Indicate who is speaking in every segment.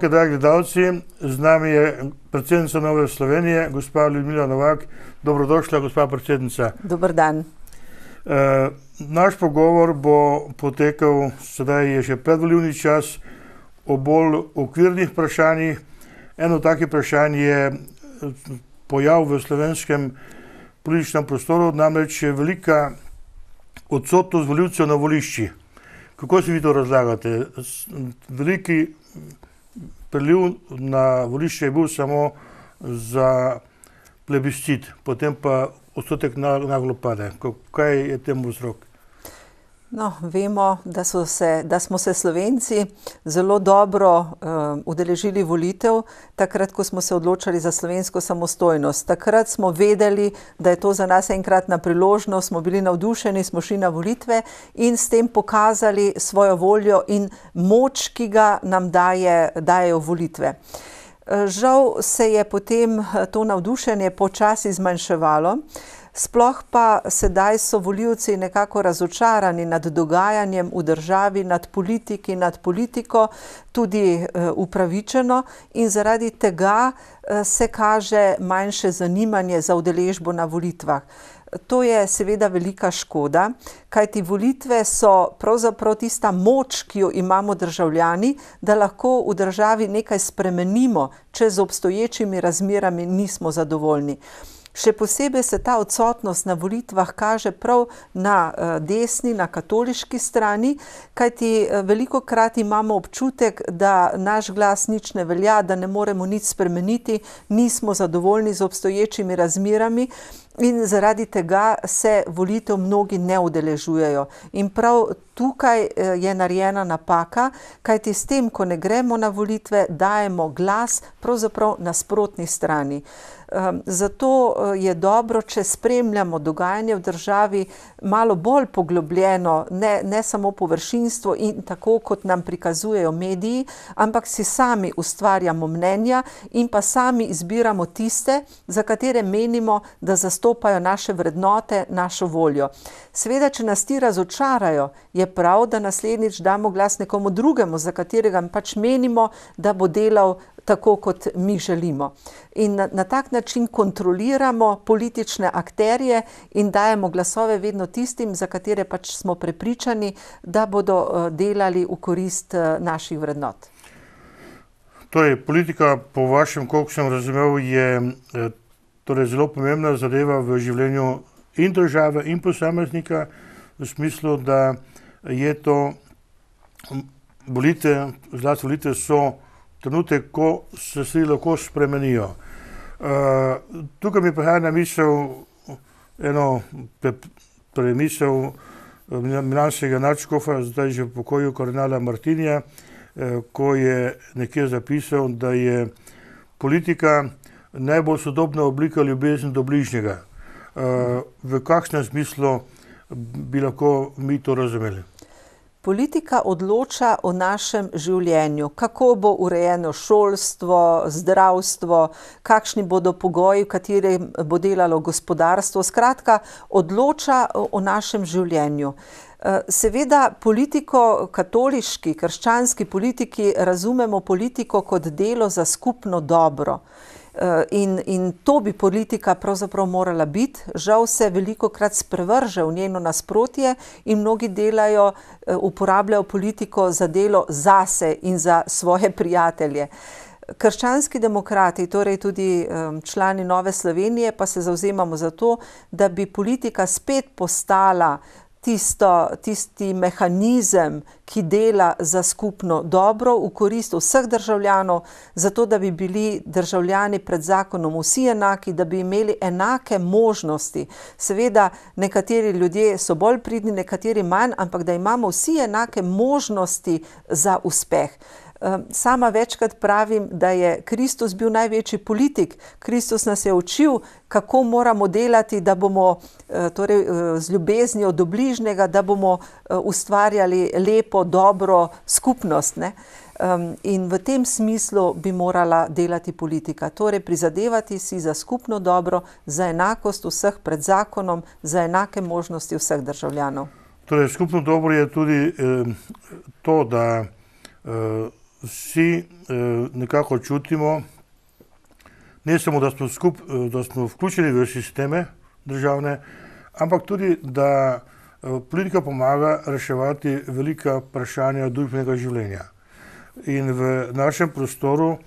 Speaker 1: Poslušalke, dragi gledalci, z nami je predsednica Nove Slovenije, gospa Ljudmila Novak. Dobrodošla, gospa predsednica.
Speaker 2: Dober dan.
Speaker 1: E, naš pogovor bo potekal, sedaj je že predvoljivni čas, o bolj okvirnih vprašanjih. Eno takih vprašanj je pojav v slovenskem političnem prostoru, namreč je velika odsotnost voljivcev na voliščih. Kako si vi to razlagate? Veliki priliv na volišče je bil samo za plebiscit, potem pa odstotek naglo pade. Kaj je temu vzrok?
Speaker 2: No, vemo, da, se, da smo se Slovenci zelo dobro uh, udeležili volitev, takrat, ko smo se odločili za slovensko samostojnost. Takrat smo vedeli, da je to za nas enkratna priložnost, smo bili navdušeni, smo šli na volitve in s tem pokazali svojo voljo in moč, ki ga nam daje, dajejo volitve. Uh, žal se je potem to navdušenje počasi zmanjševalo. Uh, Sploh pa sedaj so voljivci nekako razočarani nad dogajanjem v državi, nad politiki, nad politiko, tudi uh, upravičeno, in zaradi tega uh, se kaže manjše zanimanje za udeležbo na volitvah. To je seveda velika škoda, kajti volitve so pravzaprav tista moč, ki jo imamo državljani, da lahko v državi nekaj spremenimo, če z obstoječimi razmerami nismo zadovoljni. Še posebej se ta odsotnost na volitvah kaže prav na uh, desni, na katoliški strani, kajti uh, veliko krat imamo občutek, da naš glas nič ne velja, da ne moremo nič spremeniti, nismo zadovoljni z obstoječimi razmerami. In zaradi tega se volitev mnogi ne udeležujejo. In prav tukaj eh, je narejena napaka, kajti s tem, ko ne gremo na volitve, dajemo glas pravzaprav nasprotni strani. Ehm, zato eh, je dobro, če spremljamo dogajanje v državi malo bolj poglobljeno, ne, ne samo površinstvo in tako, kot nam prikazujejo mediji, ampak si sami ustvarjamo mnenja in pa sami izbiramo tiste, za katere menimo, da zastopajo naše vrednote, našo voljo. Sveda, če nas ti razočarajo, je prav, da naslednjič damo glas nekomu drugemu, za katerega pač menimo, da bo delal tako, kot mi želimo. In na, na tak način kontroliramo politične akterje in dajemo glasove vedno tistim, za katere pač smo prepričani, da bodo uh, delali v korist uh, naših vrednot.
Speaker 1: Torej, politika, po vašem, koliko sem razumel, je eh, torej, zelo pomembna zadeva v življenju in države, in posameznika, v smislu, da je to volitve, zlasti volitve so trenutek, ko se stvari lahko spremenijo. Uh, tukaj mi prihaja na misel eno premisel pre Milanskega načkofa, zdaj že v pokoju kardinala Martinija, eh, ko je nekje zapisal, da je politika najbolj sodobna oblika ljubezni do bližnjega. Uh, v kakšnem smislu bi lahko mi to razumeli?
Speaker 2: Politika odloča o našem življenju, kako bo urejeno šolstvo, zdravstvo, kakšni bodo pogoji, v katerem bo delalo gospodarstvo. Skratka, odloča o našem življenju. Eh, seveda, politiko, katoliški, krščanski politiki razumemo politiko kot delo za skupno dobro. Eh, in, in to bi politika pravzaprav morala biti. Žal se veliko krat sprevrže v njeno nasprotje in mnogi delajo, eh, uporabljajo politiko za delo zase in za svoje prijatelje. Krščanski demokrati, torej tudi člani Nove Slovenije, pa se zauzemamo za to, da bi politika spet postala tisto, tisti mehanizem, ki dela za skupno dobro, v korist vseh državljanov, zato da bi bili državljani pred zakonom vsi enaki, da bi imeli enake možnosti. Seveda, nekateri ljudje so bolj pridni, nekateri manj, ampak da imamo vsi enake možnosti za uspeh. Sama večkrat pravim, da je Kristus bil največji politik. Kristus nas je učil, kako moramo delati, da bomo eh, torej, eh, z ljubeznijo do bližnjega, da bomo eh, ustvarjali lepo, dobro skupnost. Ne? In v tem smislu bi morala delati politika. Torej, prizadevati si za skupno dobro, za enakost vseh pred zakonom, za enake možnosti vseh državljanov.
Speaker 1: Torej, skupno dobro je tudi eh, to, da eh, vsi nekako čutimo, ne samo, da smo, skup, da smo vključeni v sisteme državne, ampak tudi, da politika pomaga reševati velika vprašanja družbenega življenja. In v našem prostoru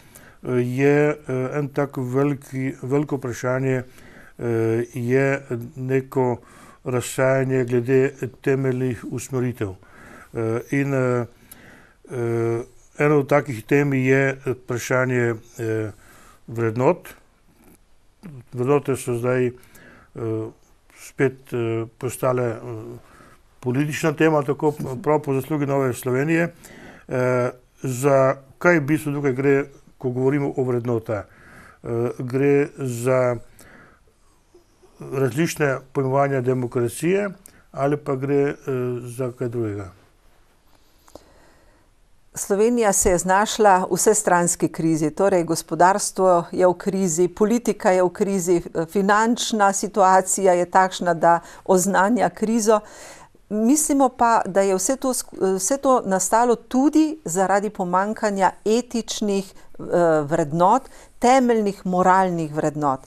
Speaker 1: je en tak veliki, veliko vprašanje, je neko razsajanje glede temeljnih usmeritev. In ena od takih tem je vprašanje vrednot. Vrednote so zdaj spet postale politična tema, tako prav po zaslugi Nove Slovenije. Za kaj v bistvu tukaj gre, ko govorimo o vrednotah? Gre za različne pojmovanja demokracije ali pa gre za kaj drugega?
Speaker 2: Slovenija se je znašla v vsestranski krizi, torej gospodarstvo je v krizi, politika je v krizi, finančna situacija je takšna, da oznanja krizo. Mislimo pa, da je vse to, vse to nastalo tudi zaradi pomanjkanja etičnih vrednot, temeljnih moralnih vrednot.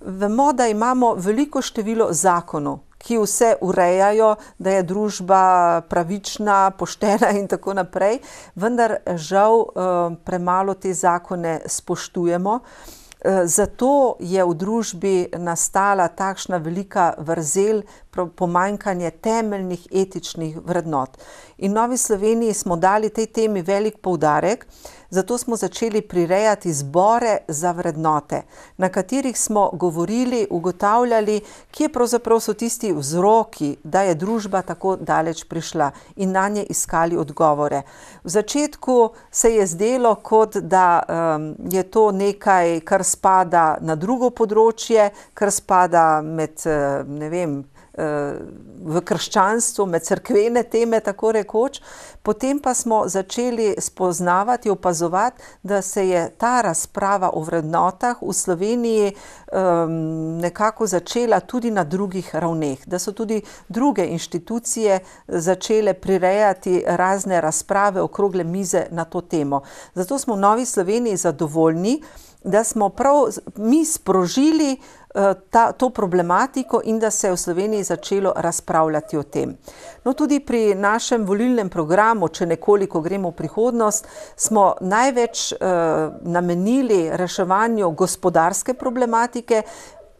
Speaker 2: Vemo, da imamo veliko število zakonov, ki vse urejajo, da je družba pravična, poštena in tako naprej, vendar žal premalo te zakone spoštujemo. Zato je v družbi nastala takšna velika vrzel, pomanjkanje temeljnih etičnih vrednot. In Novi Sloveniji smo dali tej temi velik poudarek, zato smo začeli prirejati zbore za vrednote, na katerih smo govorili, ugotavljali, kje pravzaprav so tisti vzroki, da je družba tako daleč prišla, in nanje iskali odgovore. V začetku se je zdelo, kot da je to nekaj, kar spada na drugo področje, kar spada med, ne vem, v krščanstvo, med cerkvene teme, tako rekoč. Potem pa smo začeli spoznavati, opazovati, da se je ta razprava o vrednotah v Sloveniji nekako začela tudi na drugih ravneh. Da so tudi druge inštitucije začele prirejati razne razprave, okrogle mize na to temo. Zato smo v Novi Sloveniji zadovoljni, da smo prav mi sprožili ta, to problematiko in da se je v Sloveniji začelo razpravljati o tem. No, tudi pri našem volilnem programu, če nekoliko gremo v prihodnost, smo največ namenili reševanju gospodarske problematike,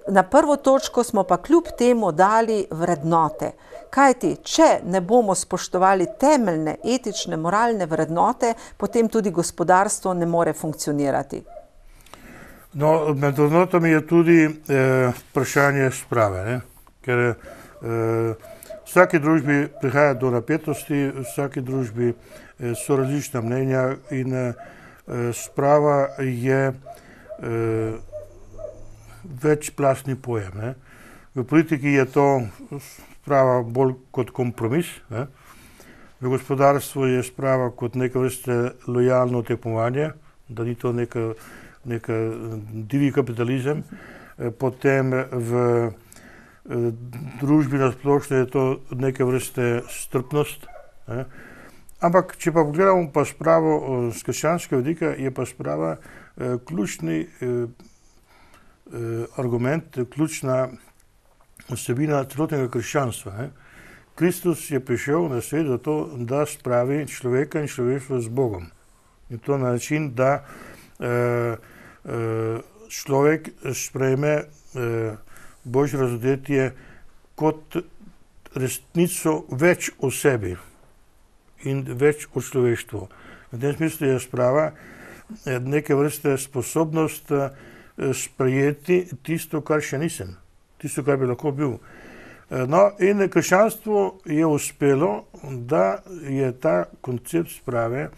Speaker 2: na prvo točko smo pa kljub temu dali vrednote. Kajti če ne bomo spoštovali temeljne etične, moralne vrednote, potem tudi gospodarstvo ne more funkcionirati.
Speaker 1: No, med vrednotami je tudi vprašanje sprave, ne. Ker v vsaki družbi prihaja do napetosti, v vsaki družbi so različna mnenja in sprava je večplastni pojem, ne. V politiki je to sprava bolj kot kompromis, ne. V gospodarstvu je sprava kot neke vrste lojalno tekmovanje, da ni to neka, neki divji kapitalizem. Potem v družbi na splošno je to neke vrste strpnost, ne. Ampak če pa pogledamo pa spravo s krščanskega vidika, je pa sprava ključni argument, ključna vsebina celotnega krščanstva, ne. Kristus je prišel na svet zato, da spravi človeka in človeštvo z Bogom. In to na način, da človek sprejme božje razodetje kot resnico več o sebi in več o človeštvu. V tem smislu je sprava neke vrste sposobnost sprejeti tisto, kar še nisem. Tisto, kar bi lahko bil. No, in krščanstvu je uspelo, da je ta koncept sprave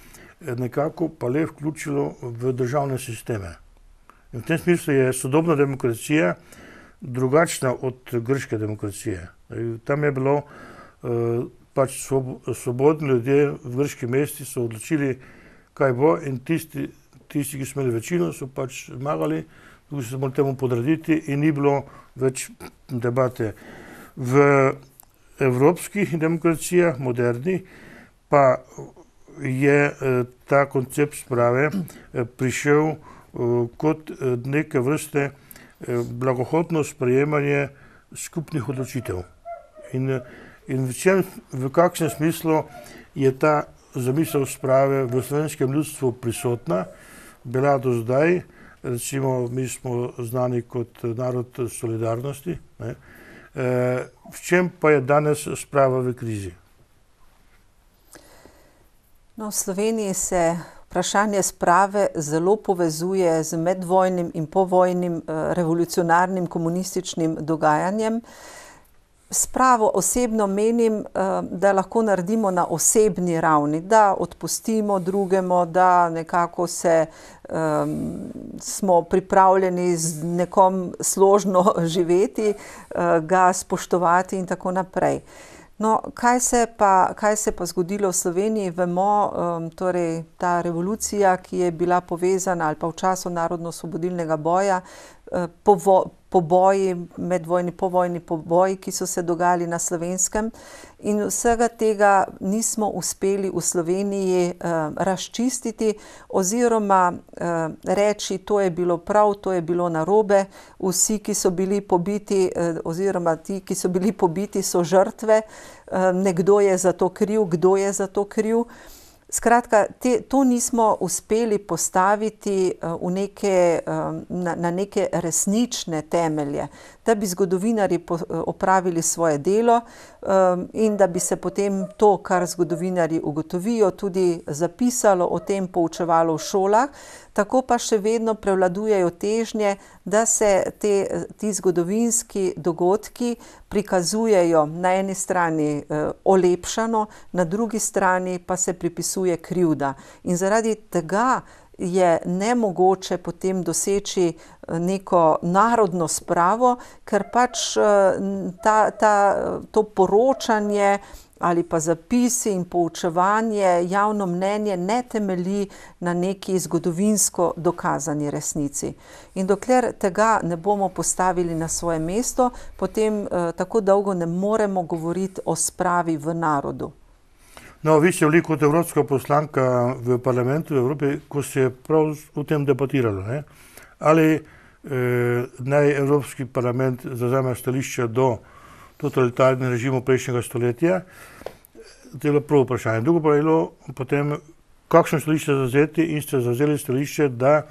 Speaker 1: nekako pa le vključilo v državne sisteme. In v tem smislu je sodobna demokracija drugačna od grške demokracije. Tam je bilo pač svobodni ljudje v grških mestih so odločili, kaj bo, in tisti, tisti, ki so imeli večino, so pač zmagali, drugi so se morali temu podrediti in ni bilo več debate. V evropskih demokracijah, modernih, pa je ta koncept sprave prišel kot neke vrste blagohodno sprejemanje skupnih odločitev. In, in v, čem, v kakšnem smislu je ta zamisel sprave v slovenskem ljudstvu prisotna, bila do zdaj, recimo mi smo znani kot narod solidarnosti, ne, v čem pa je danes sprava v krizi?
Speaker 2: No, v Sloveniji se vprašanje sprave zelo povezuje z medvojnim in povojnim revolucionarnim komunističnim dogajanjem. Spravo osebno menim, da lahko naredimo na osebni ravni, da odpustimo drugemu, da nekako se, smo pripravljeni z nekom složno živeti, ga spoštovati in tako naprej. No, kaj se pa, kaj se pa zgodilo v Sloveniji, vemo, torej ta revolucija, ki je bila povezana, ali pa v času narodnoosvobodilnega boja, poboji, medvojni, povojni poboji, ki so se dogajali na Slovenskem, in vsega tega nismo uspeli v Sloveniji razčistiti oziroma reči: "To je bilo prav, to je bilo narobe." Vsi, ki so bili pobiti, oziroma ti, ki so bili pobiti, so žrtve, nekdo je za to kriv, kdo je za to kriv. Skratka, te, to nismo uspeli postaviti v neke, na, na neke resnične temelje, da bi zgodovinarji opravili svoje delo, in da bi se potem to, kar zgodovinarji ugotovijo, tudi zapisalo, o tem poučevalo v šolah. Tako pa še vedno prevladujejo težnje, da se te, ti zgodovinski dogodki prikazujejo na eni strani olepšano, na drugi strani pa se pripisuje krivda. In zaradi tega je nemogoče potem doseči neko narodno spravo, ker pač ta, ta, to poročanje ali pa zapisi in poučevanje, javno mnenje ne temelji na neki zgodovinsko dokazani resnici. In dokler tega ne bomo postavili na svoje mesto, potem tako dolgo ne moremo govoriti o spravi v narodu.
Speaker 1: No, vi ste bili kot evropska poslanka v parlamentu v Evropi, ko se je prav o tem debatiralo, ne. Ali naj Evropski parlament zavzame stališče do totalitarnih režimov prejšnjega stoletja? To je bilo prvo vprašanje. Drugo pa je bilo potem, kakšno stališče zavzeti, in ste zavzeli stališče, da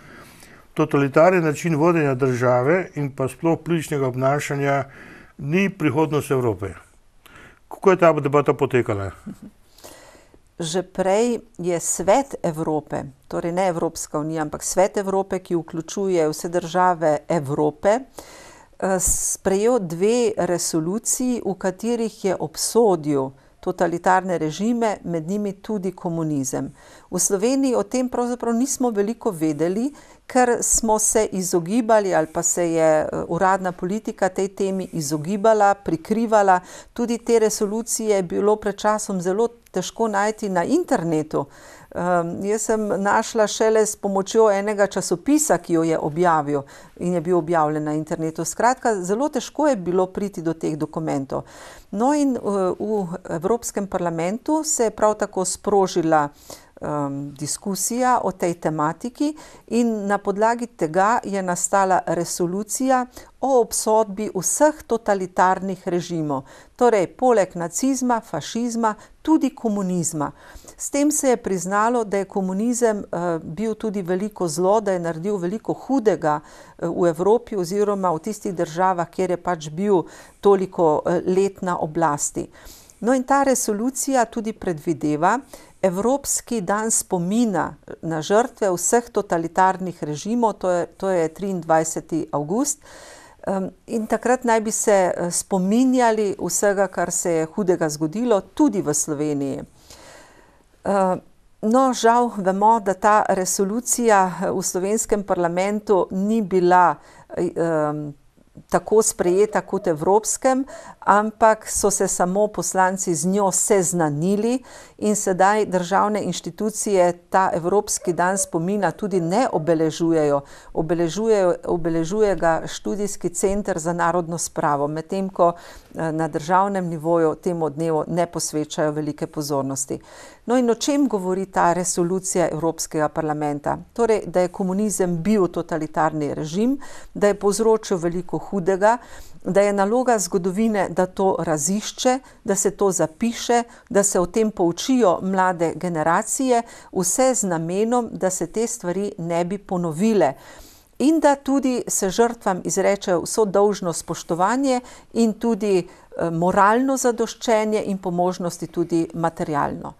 Speaker 1: totalitarni način vodenja države in pa sploh političnega obnašanja ni prihodnost Evrope. Kako je ta debata potekala?
Speaker 2: Že prej je Svet Evrope, torej ne Evropska unija, ampak Svet Evrope, ki vključuje vse države Evrope, sprejel dve resoluciji, v katerih je obsodil totalitarne režime, med njimi tudi komunizem. V Sloveniji o tem pravzaprav nismo veliko vedeli, ker smo se izogibali ali pa se je uradna politika tej temi izogibala, prikrivala. Tudi te resolucije je bilo pred časom zelo težko najti na internetu. Jaz sem našla šele s pomočjo enega časopisa, ki jo je objavil in je bil objavljen na internetu. Skratka, zelo težko je bilo priti do teh dokumentov. No, in v Evropskem parlamentu se je prav tako sprožila diskusija o tej tematiki in na podlagi tega je nastala resolucija o obsodbi vseh totalitarnih režimov. Torej poleg nacizma, fašizma tudi komunizma. S tem se je priznalo, da je komunizem bil tudi veliko zlo, da je naredil veliko hudega v Evropi oziroma v tistih državah, kjer je pač bil toliko let na oblasti. No, in ta resolucija tudi predvideva evropski dan spomina na žrtve vseh totalitarnih režimov, to je, to je triindvajseti avgust. in takrat naj bi se spominjali vsega, kar se je hudega zgodilo, tudi v Sloveniji. no, žal vemo, da ta resolucija v slovenskem parlamentu ni bila, tako sprejeta kot evropskem, ampak so se samo poslanci z njo seznanili in sedaj državne inštitucije ta Evropski dan spomina tudi ne obeležujejo. Obeležujejo, obeležuje ga študijski center za narodno spravo, medtem ko eh, na državnem nivoju temu dnevu ne posvečajo velike pozornosti. No in o čem govori ta resolucija Evropskega parlamenta? Torej, da je komunizem bil totalitarni režim, da je povzročil veliko hudega, da je naloga zgodovine, da to razišče, da se to zapiše, da se o tem poučijo mlade generacije, vse z namenom, da se te stvari ne bi ponovile. In da tudi se žrtvam izreče vso dolžno spoštovanje in tudi eh, moralno zadoščenje in po možnosti tudi materialno.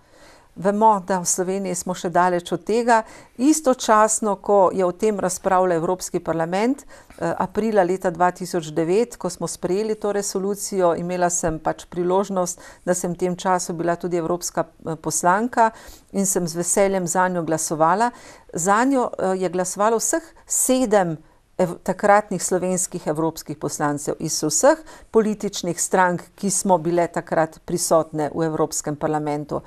Speaker 2: Vemo, da v Sloveniji smo še daleč od tega. Istočasno, ko je o tem razpravljal Evropski parlament, eh, aprila leta 2009, ko smo sprejeli to resolucijo, imela sem pač priložnost, da sem v tem času bila tudi evropska eh, poslanka in sem z veseljem za njo glasovala. Za njo eh, je glasovalo vseh sedem takratnih slovenskih evropskih poslancev iz vseh političnih strank, ki smo bile takrat prisotne v Evropskem parlamentu.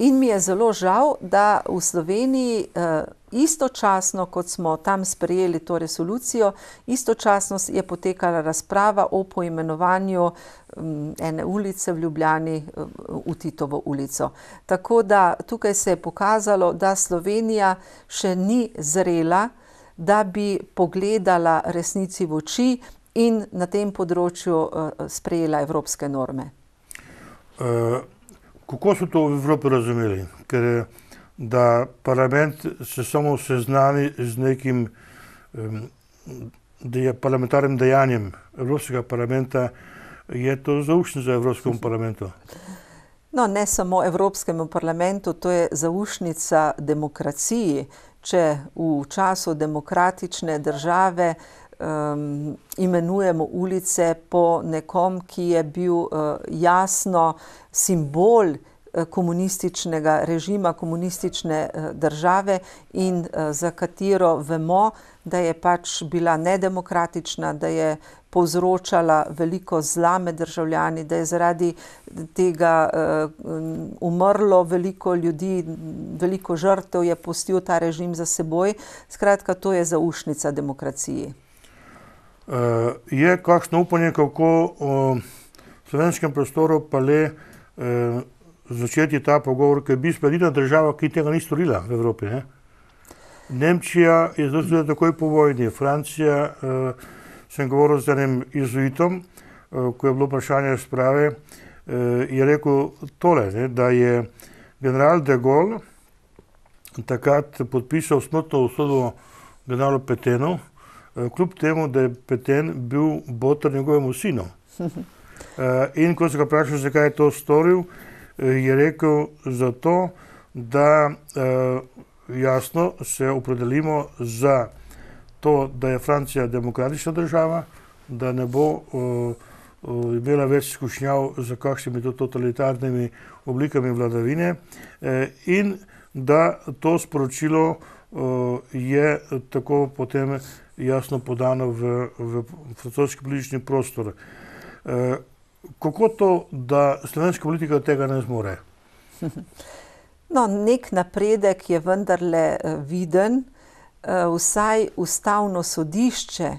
Speaker 2: In mi je zelo žal, da v Sloveniji uh, istočasno, kot smo tam sprejeli to resolucijo, istočasno je potekala razprava o poimenovanju um, ene ulice v Ljubljani uh, v Titovo ulico. Tako da tukaj se je pokazalo, da Slovenija še ni zrela, da bi pogledala resnici v oči in na tem področju uh, sprejela evropske norme.
Speaker 1: Uh. Kako so to v Evropi razumeli? Ker je, da parlament se samo seznani z nekim de, parlamentarnim dejanjem Evropskega parlamenta, je to zaušnic za Evropskem parlamentu?
Speaker 2: No, ne samo Evropskemu parlamentu, to je zaušnica demokraciji. Če v času demokratične države um, imenujemo ulice po nekom, ki je bil uh, jasno simbol uh, komunističnega režima, komunistične uh, države in uh, za katero vemo, da je pač bila nedemokratična, da je povzročala veliko zla med državljani, da je zaradi tega uh, umrlo veliko ljudi, veliko žrtev je pustil ta režim za seboj. Skratka, to je zaušnica demokraciji.
Speaker 1: Uh, je kakšno upanje, kako v slovenskem prostoru pa le uh, začeti ta pogovor, ker je bil edina država, ki tega ni storila v Evropi. Ne? Nemčija je zdaj tudi takoj po vojni, Francija, uh, sem govoril z enim izuitom, uh, ko je bilo vprašanje sprave, uh, je rekel tole, ne, da je general de Gaulle takrat podpisal smrtno usodo generalu Petenu, Eh, kljub temu, da je Peten bil botr njegovemu sinu. Eh, in ko se ga vprašal, zakaj je to storil, eh, je rekel zato, da jasno se opredelimo za to, da je Francija demokratična država, da ne bo imela več izkušnjav z kakšnimi totalitarnimi oblikami vladavine in da to sporočilo je tako potem jasno podano v, v francoski politični prostor. E, kako to, da slovenska politika tega ne zmore?
Speaker 2: No, nek napredek je vendarle e, viden. E, vsaj ustavno sodišče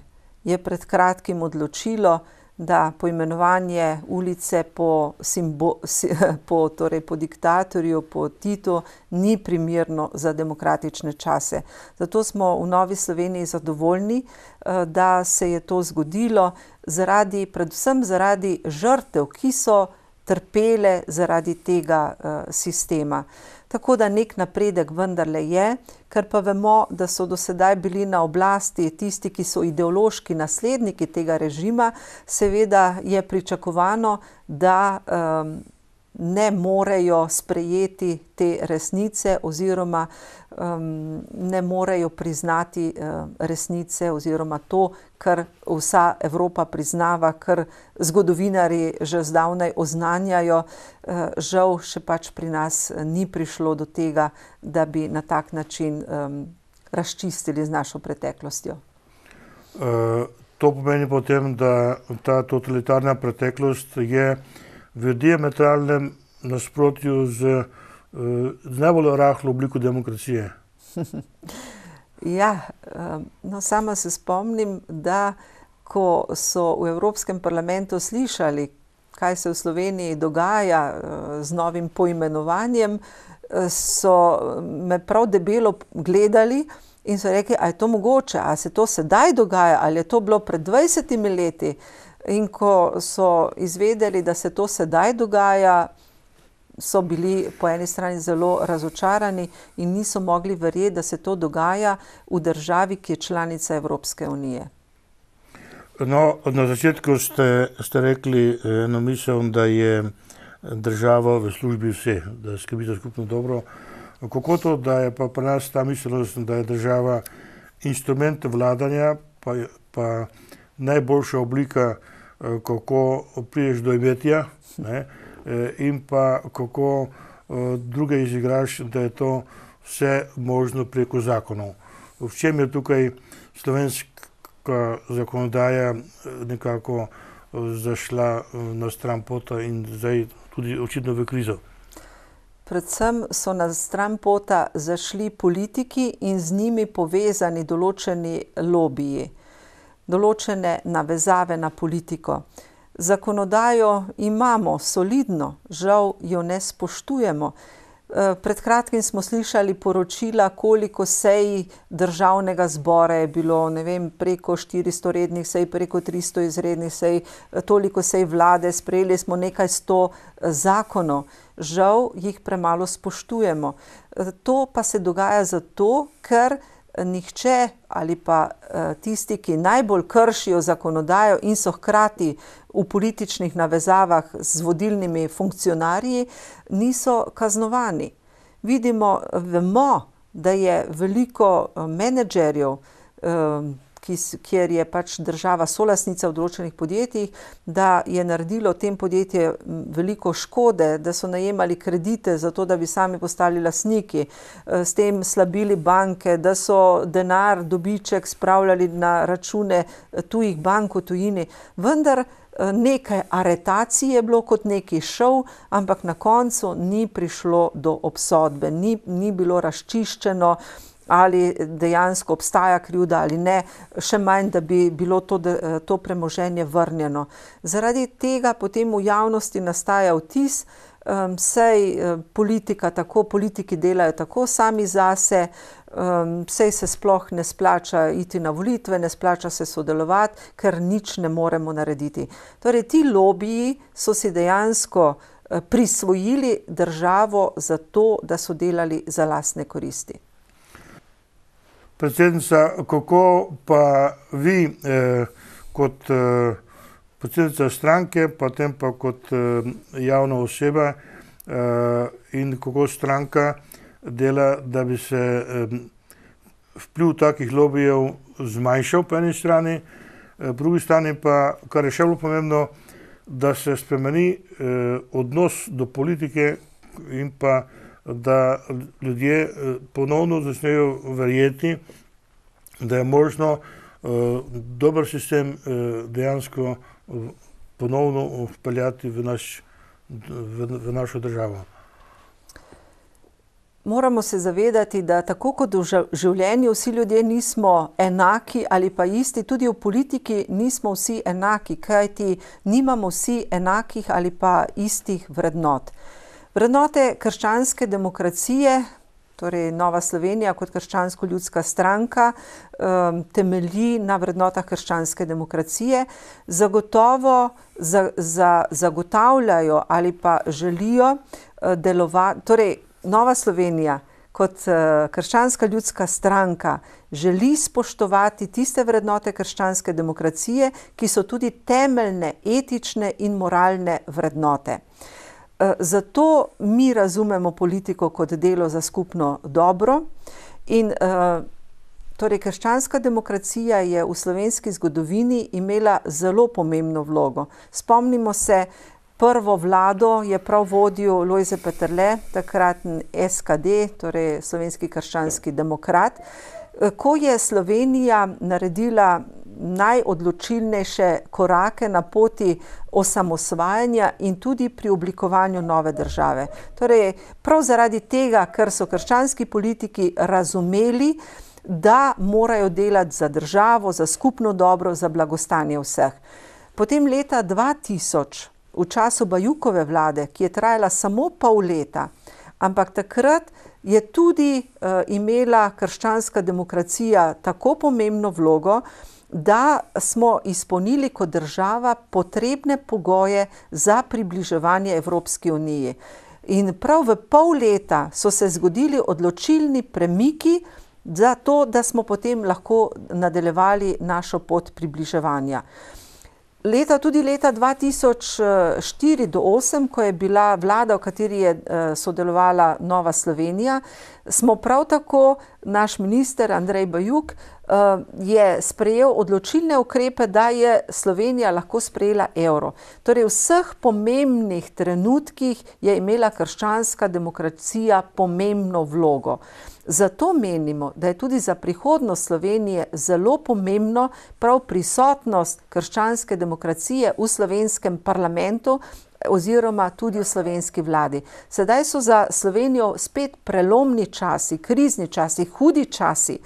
Speaker 2: je pred kratkim odločilo, da poimenovanje ulice po, simbo, po, torej po diktatorju, po Titu, ni primerno za demokratične čase. Zato smo v Novi Sloveniji zadovoljni, eh, da se je to zgodilo, zaradi, predvsem zaradi žrtev, ki so trpele zaradi tega uh, sistema. Tako da nek napredek vendarle je, ker pa vemo, da so do sedaj bili na oblasti tisti, ki so ideološki nasledniki tega režima, seveda je pričakovano, da um, ne morejo sprejeti te resnice oziroma um, ne morejo priznati uh, resnice oziroma to, kar vsa Evropa priznava, kar zgodovinari že zdavnaj oznanjajo. Uh, žal še pač pri nas ni prišlo do tega, da bi na tak način um, razčistili z našo preteklostjo.
Speaker 1: Uh, to pomeni potem, da ta totalitarna preteklost je v diametralnem nasprotju z, z najbolj rahlo obliko demokracije.
Speaker 2: ja, no, sama se spomnim, da ko so v Evropskem parlamentu slišali, kaj se v Sloveniji dogaja z novim poimenovanjem, so me prav debelo gledali. In so rekli, ali je to mogoče, ali se to sedaj dogaja, ali je to bilo pred 20 leti. In ko so izvedeli, da se to sedaj dogaja, so bili po eni strani zelo razočarani in niso mogli verjeti, da se to dogaja v državi, ki je članica Evropske unije.
Speaker 1: No, na začetku ste, ste rekli eno misel, da je država v službi vse, da skrbi za skupno dobro. Kako to, da je pa pri nas ta miselnost, da je država instrument vladanja, pa, pa najboljša oblika, eh, kako priješ do imetja ne, eh, in pa kako eh, druge izigraš, da je to vse možno preko zakonov. V čem je tukaj slovenska zakonodaja nekako zašla na stran pota in zdaj tudi očitno v krizo?
Speaker 2: Predvsem so na stran pota zašli politiki in z njimi povezani določeni lobiji, določene navezave na politiko. Zakonodajo imamo solidno, žal jo ne spoštujemo. Eh, pred kratkim smo slišali poročila, koliko sej državnega zbora je bilo, ne vem, preko 400 rednih sej, preko 300 izrednih sej, eh, toliko sej vlade, sprejeli smo nekaj sto eh, zakonov. Žal jih premalo spoštujemo. To pa se dogaja zato, ker nihče ali pa tisti, ki najbolj kršijo zakonodajo in so hkrati v političnih navezavah z vodilnimi funkcionarji, niso kaznovani. Vidimo, vemo, da je veliko menedžerjev, kjer je pač država solasnica v določenih podjetjih, da je naredilo tem podjetje veliko škode, da so najemali kredite za to, da bi sami postali lasniki, s tem slabili banke, da so denar, dobiček spravljali na račune tujih bank v tujini. Vendar nekaj aretacij je bilo kot neki šov, ampak na koncu ni prišlo do obsodbe, ni, ni bilo razčiščeno, ali dejansko obstaja krivda ali ne, še manj, da bi bilo to, to premoženje vrnjeno. Zaradi tega potem v javnosti nastaja vtis, um, sej politika tako, politiki delajo tako sami zase, um, sej se sploh ne splača iti na volitve, ne splača se sodelovati, ker nič ne moremo narediti. Torej, ti lobiji so si dejansko prisvojili državo zato, da so delali za lastne koristi.
Speaker 1: Predsednica, kako pa vi eh, kot eh, predsednica stranke, pa potem pa kot eh, javna oseba eh, in kako stranka dela, da bi se eh, vpliv takih lobijev zmanjšal po eni strani, eh, po drugi strani pa, kar je še bolj pomembno, da se spremeni eh, odnos do politike in pa da ljudje eh, ponovno začnejo verjeti, da je možno uh, dober sistem uh, dejansko ponovno vpeljati v, naš, v, v našo državo.
Speaker 2: Moramo se zavedati, da tako kot v življenju vsi ljudje nismo enaki ali pa isti, tudi v politiki nismo vsi enaki, kajti nimamo vsi enakih ali pa istih vrednot. Vrednote krščanske demokracije, torej Nova Slovenija kot krščansko-ljudska stranka, um, temelji na vrednotah krščanske demokracije, zagotovo za, za, zagotavljajo ali pa želijo uh, delovati, torej Nova Slovenija kot uh, krščanska ljudska stranka želi spoštovati tiste vrednote krščanske demokracije, ki so tudi temeljne etične in moralne vrednote. Eh, zato mi razumemo politiko kot delo za skupno dobro. In, uh, torej, krščanska demokracija je v slovenski zgodovini imela zelo pomembno vlogo. Spomnimo se, prvo vlado je prav vodil Lojze Petrle, takratni SKD, torej slovenski krščanski demokrat. Eh, ko je Slovenija naredila najodločilnejše korake na poti osamosvajanja in tudi pri oblikovanju nove države. Torej, prav zaradi tega, ker so krščanski politiki razumeli, da morajo delati za državo, za skupno dobro, za blagostanje vseh. Potem leta 2000, v času Bajukove vlade, ki je trajala samo pol leta, ampak takrat je tudi uh, imela krščanska demokracija tako pomembno vlogo, da smo izpolnili kot država potrebne pogoje za približevanje Evropski uniji. In prav v pol leta so se zgodili odločilni premiki za to, da smo potem lahko nadaljevali našo pot približevanja. Leta, tudi leta 2004 do 2008, ko je bila vlada, v kateri je uh, sodelovala Nova Slovenija, smo prav tako, naš minister Andrej Bajuk je sprejel odločilne ukrepe, da je Slovenija lahko sprejela evro. Torej, v vseh pomembnih trenutkih je imela krščanska demokracija pomembno vlogo. Zato menimo, da je tudi za prihodnost Slovenije zelo pomembno prav prisotnost krščanske demokracije v slovenskem parlamentu oziroma tudi v slovenski vladi. Sedaj so za Slovenijo spet prelomni časi, krizni časi, hudi časi.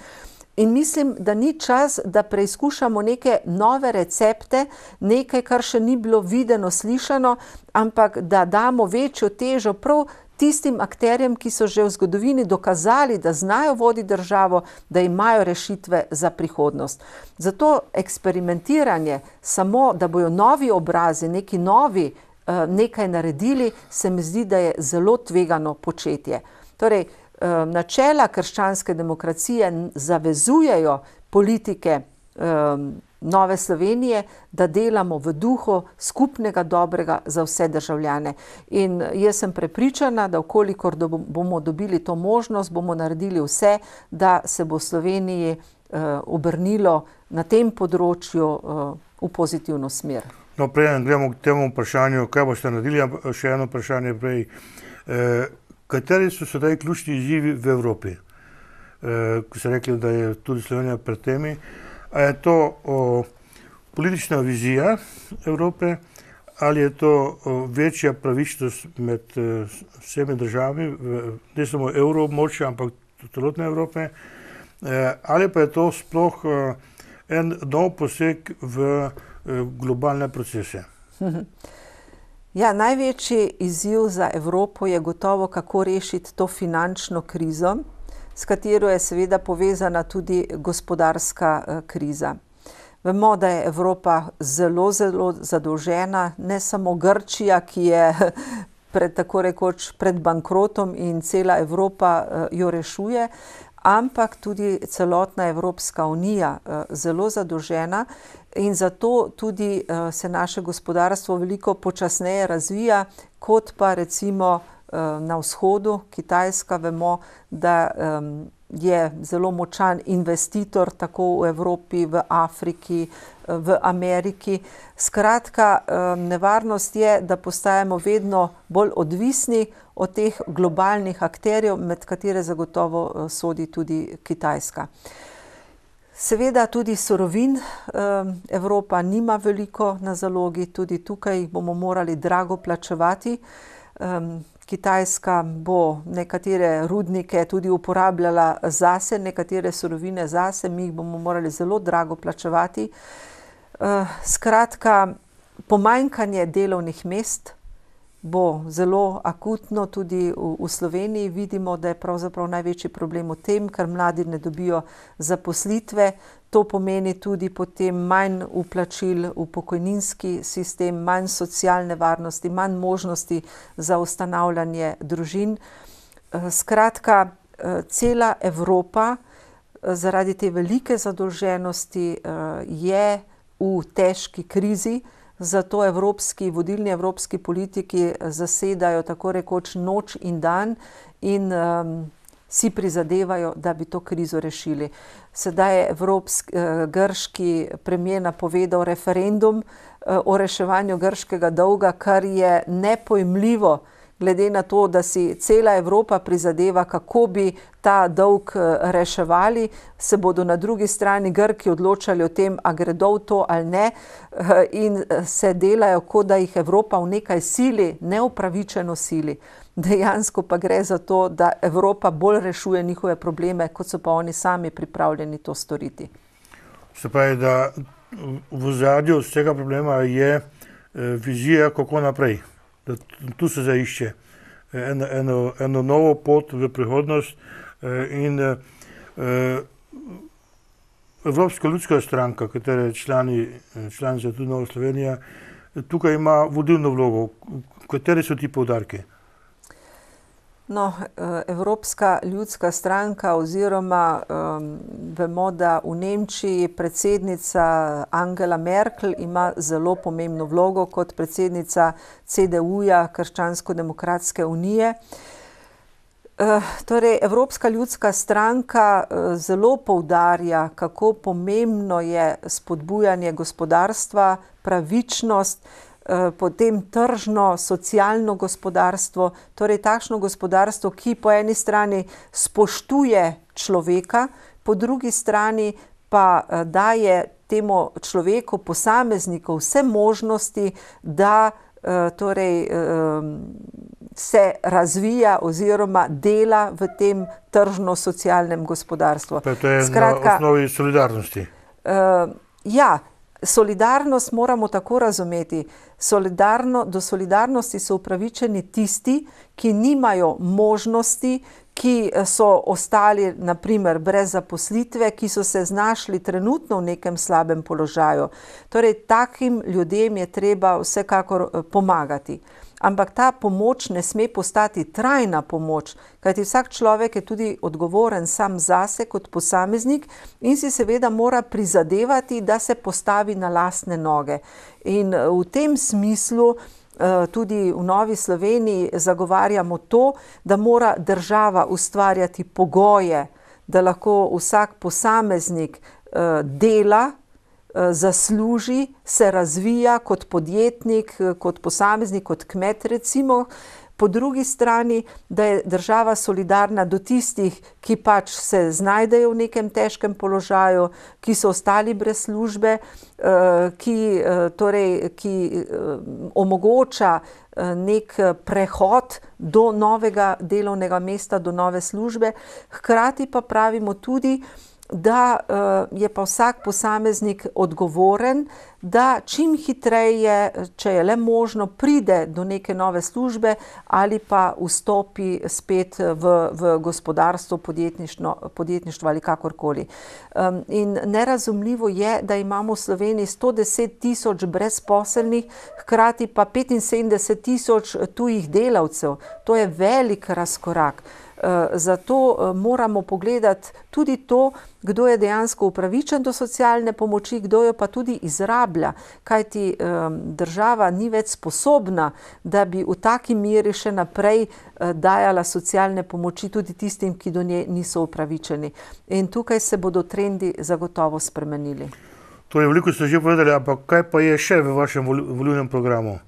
Speaker 2: In mislim, da ni čas, da preizkušamo neke nove recepte, nekaj, kar še ni bilo videno, slišano, ampak da damo večjo težo prav tistim akterjem, ki so že v zgodovini dokazali, da znajo voditi državo, da imajo rešitve za prihodnost. Zato eksperimentiranje, samo da bojo novi obrazi, neki novi uh, nekaj naredili, se mi zdi, da je zelo tvegano početje. Torej, načela krščanske demokracije zavezujejo politike. Um, Nove Slovenije, da delamo v duhu skupnega dobrega za vse državljane. In jaz sem prepričana, da okolikor bomo dobili to možnost, bomo naredili vse, da se bo Sloveniji uh, obrnilo na tem področju uh, v pozitivno smer.
Speaker 1: No, prej gremo k temu vprašanju, kaj boste naredili, še eno vprašanje prej. E, kateri so sedaj ključni izzivi v Evropi? E, ko ste rekli, da je tudi Slovenija pred temi. A je to o, politična vizija Evrope ali je to o, večja pravičnost med o, vsemi državami, v, ne samo evroobmočja, ampak celotne Evrope, e, ali pa je to sploh o, en nov poseg v o, globalne procese.
Speaker 2: Ja, največji izziv za Evropo je gotovo, kako rešiti to finančno krizo, s katero je seveda povezana tudi gospodarska eh, kriza. Vemo, da je Evropa zelo, zelo zadolžena, ne samo Grčija, ki je pred, tako rekoč pred bankrotom in cela Evropa eh, jo rešuje, ampak tudi celotna Evropska unija eh, zelo zadolžena in zato tudi se naše gospodarstvo veliko počasneje razvija, kot pa recimo Eh, na vzhodu, Kitajska, vemo, da je zelo močan investitor tako v Evropi, v Afriki, eh, v Ameriki. Skratka, nevarnost je, da postajamo vedno bolj odvisni od teh globalnih akterjev, med katere zagotovo uh, sodi tudi Kitajska. Seveda tudi surovin Evropa nima veliko na zalogi, tudi tukaj bomo morali drago plačevati. Kitajska bo nekatere rudnike tudi uporabljala zase, nekatere surovine zase, mi jih bomo morali zelo drago plačevati. Eh, skratka, pomanjkanje delovnih mest bo zelo akutno tudi v, v Sloveniji. Vidimo, da je pravzaprav največji problem v tem, ker mladi ne dobijo zaposlitve. To pomeni tudi potem manj uplačil v pokojninski sistem, manj socialne varnosti, manj možnosti za ustanavljanje družin. Eh, skratka, eh, cela Evropa zaradi te velike zadolženosti je v težki krizi, zato evropski, vodilni evropski politiki zasedajo tako rekoč noč in dan in um, si prizadevajo, da bi to krizo rešili. Sedaj je evropski, eh, grški premijer napovedal referendum eh, o reševanju grškega dolga, kar je nepojmljivo, glede na to, da si cela Evropa prizadeva, kako bi ta dolg reševali, se bodo na drugi strani Grki odločali o tem, a gredo v to ali ne, in se delajo, kot da jih Evropa v nekaj sili, neupravičeno sili. Dejansko pa gre za to, da Evropa bolj rešuje njihove probleme, kot so pa oni sami pripravljeni to storiti.
Speaker 1: Se pravi, da v zadju vsega problema je vizija, kako naprej. Da tu se zdaj išče eno, eno, eno novo pot v prihodnost in Evropska ljudska stranka, katere člani, članica tudi Nova Slovenija, tukaj ima vodilno vlogo. Kateri so ti poudarki?
Speaker 2: No, Evropska ljudska stranka oziroma vemo, da v Nemčiji predsednica Angela Merkel ima zelo pomembno vlogo kot predsednica CDU-ja, Krščansko-demokratske unije. Torej Evropska ljudska stranka zelo poudarja, kako pomembno je spodbujanje gospodarstva, pravičnost, potem tržno, socialno gospodarstvo, torej takšno gospodarstvo, ki po eni strani spoštuje človeka, po drugi strani pa daje temu človeku, posamezniku vse možnosti, da torej se razvija oziroma dela v tem tržno-socialnem gospodarstvu.
Speaker 1: To je na osnovi solidarnosti.
Speaker 2: Ja, solidarnost moramo tako razumeti. Solidarno, do solidarnosti so upravičeni tisti, ki nimajo možnosti, ki so ostali na primer brez zaposlitve, ki so se znašli trenutno v nekem slabem položaju. Torej takim ljudem je treba vsekakor pomagati. Ampak ta pomoč ne sme postati trajna pomoč, kajti vsak človek je tudi odgovoren sam zase kot posameznik in si seveda mora prizadevati, da se postavi na lastne noge. In v tem smislu tudi v Novi Sloveniji zagovarjamo to, da mora država ustvarjati pogoje, da lahko vsak posameznik dela, zasluži, se razvija kot podjetnik, kot posameznik, kot kmet recimo. Po drugi strani, da je država solidarna do tistih, ki pač se znajdejo v nekem težkem položaju, ki so ostali brez službe, ki torej, ki omogoča neki prehod do novega delovnega mesta, do nove službe. Hkrati pa pravimo tudi, da je pa vsak posameznik odgovoren, da čim hitreje, če je le možno, pride do neke nove službe ali pa vstopi spet v, v gospodarstvo, podjetništvo ali kakorkoli. In nerazumljivo je, da imamo v Sloveniji sto deset tisoč brezposelnih, hkrati pa petinsedemdeset tisoč tujih delavcev. To je velik razkorak. Zato moramo pogledati tudi to, kdo je dejansko upravičen do socialne pomoči, kdo jo pa tudi izrablja. Kajti država ni več sposobna, da bi v taki meri še naprej dajala socialne pomoči tudi tistim, ki do nje niso upravičeni. In tukaj se bodo trendi zagotovo spremenili.
Speaker 1: Torej veliko ste že povedali, ampak kaj pa je še v vašem volilnem programu?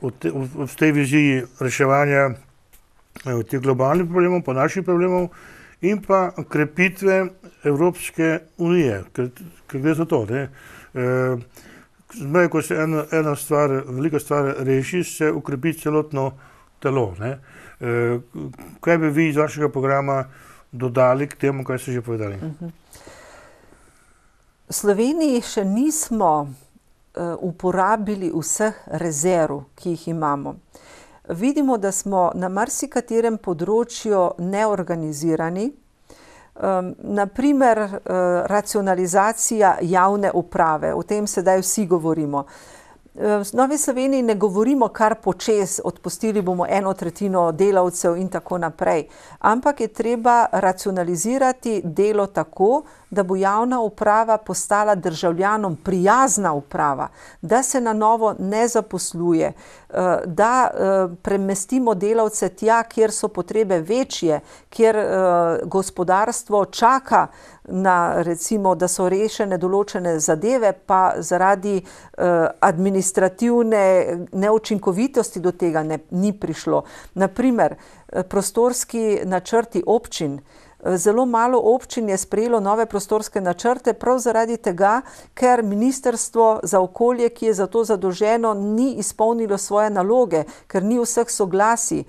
Speaker 1: v tej viziji reševanja teh globalnih problemov pa naših problemov in pa krepitve Evropske unije. Ker, ker gre za to, ne. Zmeraj, ko se ena, ena stvar, velika stvar reši, se okrepi celotno telo, ne. Kaj bi vi iz vašega programa dodali k temu, kar ste že povedali?
Speaker 2: V Sloveniji še nismo uporabili vseh rezerv, ki jih imamo. Vidimo, da smo na marsikaterem področju neorganizirani. Na primer racionalizacija javne uprave, o tem sedaj vsi govorimo. V Novi Sloveniji ne govorimo kar počez, odpustili bomo eno tretjino delavcev in tako naprej. Ampak je treba racionalizirati delo tako, da bo javna uprava postala državljanom prijazna uprava, da se na novo ne zaposluje, eh, da eh, premestimo delavce tja, kjer so potrebe večje, kjer eh, gospodarstvo čaka na recimo, da so rešene določene zadeve, pa zaradi administrativne neučinkovitosti do tega ne, ni prišlo. Naprimer, prostorski načrti občin, Zelo malo občin je sprejelo nove prostorske načrte, prav zaradi tega, ker Ministrstvo za okolje, ki je za to zadolženo, ni izpolnilo svoje naloge, ker ni vseh soglasij.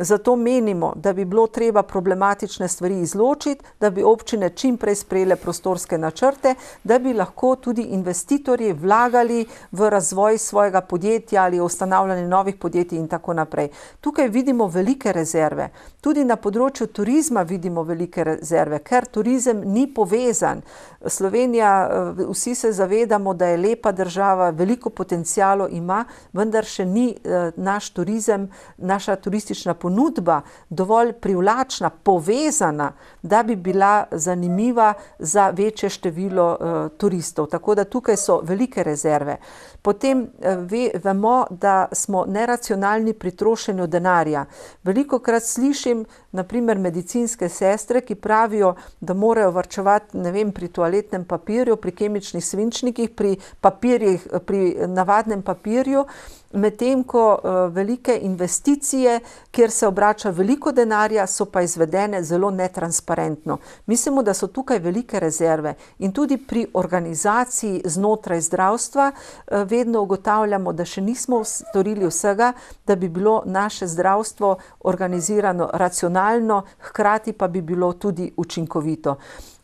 Speaker 2: Zato menimo, da bi bilo treba problematične stvari izločiti, da bi občine čim prej sprejele prostorske načrte, da bi lahko tudi investitorji vlagali v razvoj svojega podjetja ali ustanavljanje novih podjetij in tako naprej. Tukaj vidimo velike rezerve. Tudi na področju turizma vidimo velike rezerve, ker turizem ni povezan. Slovenija, eh, vsi se zavedamo, da je lepa država, veliko potencijalo ima, vendar še ni eh, naš turizem, naša turistična ponudba dovolj privlačna, povezana, da bi bila zanimiva za večje število uh, turistov. Tako da tukaj so velike rezerve. Potem uh, ve, vemo, da smo neracionalni pri trošenju denarja. Veliko krat slišim, naprimer, medicinske sestre, ki pravijo, da morajo varčevati vem, pri toaletnem papirju, pri kemičnih svinčnikih, pri papirjih, pri navadnem papirju medtem ko uh, velike investicije, kjer se obrača veliko denarja, so pa izvedene zelo netransparentno. Mislimo, da so tukaj velike rezerve in tudi pri organizaciji znotraj zdravstva uh, vedno ugotavljamo, da še nismo storili vsega, da bi bilo naše zdravstvo organizirano racionalno, hkrati pa bi bilo tudi učinkovito.